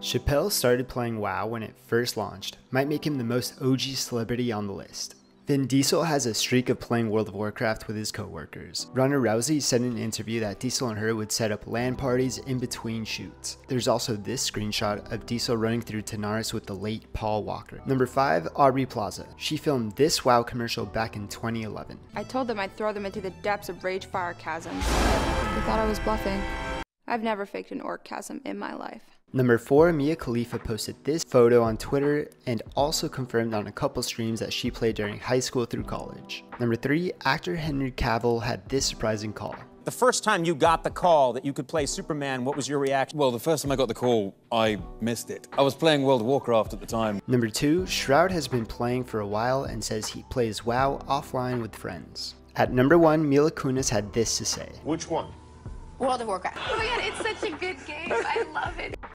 Chappelle started playing WoW when it first launched, might make him the most OG celebrity on the list. Vin Diesel has a streak of playing World of Warcraft with his coworkers. Ronda Rousey said in an interview that Diesel and her would set up LAN parties in between shoots. There's also this screenshot of Diesel running through Tanaris with the late Paul Walker. Number 5. Aubrey Plaza. She filmed this WoW commercial back in 2011. I told them I'd throw them into the depths of Ragefire Chasms. They thought I was bluffing. I've never faked an orc chasm in my life. Number 4, Mia Khalifa posted this photo on Twitter and also confirmed on a couple streams that she played during high school through college. Number 3, actor Henry Cavill had this surprising call. The first time you got the call that you could play Superman, what was your reaction? Well, the first time I got the call, I missed it. I was playing World of Warcraft at the time. Number 2, Shroud has been playing for a while and says he plays WoW offline with friends. At number 1, Mila Kunis had this to say. Which one? World of Warcraft. Oh my god, it's such a good game. I love it.